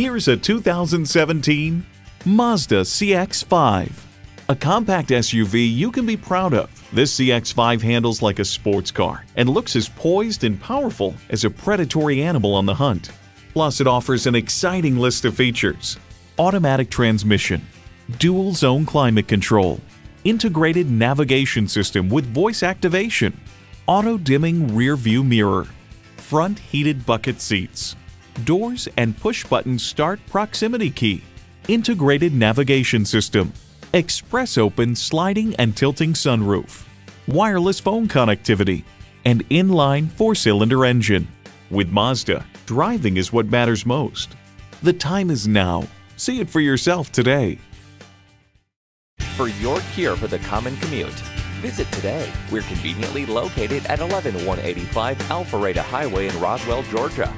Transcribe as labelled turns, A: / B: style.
A: Here's a 2017 Mazda CX-5. A compact SUV you can be proud of. This CX-5 handles like a sports car and looks as poised and powerful as a predatory animal on the hunt. Plus, it offers an exciting list of features. Automatic transmission, dual zone climate control, integrated navigation system with voice activation, auto dimming rear view mirror, front heated bucket seats, doors and push button start proximity key, integrated navigation system, express open sliding and tilting sunroof, wireless phone connectivity, and inline four cylinder engine. With Mazda, driving is what matters most. The time is now. See it for yourself today.
B: For your cure for the common commute, visit today. We're conveniently located at 11185 Alpharetta Highway in Roswell, Georgia.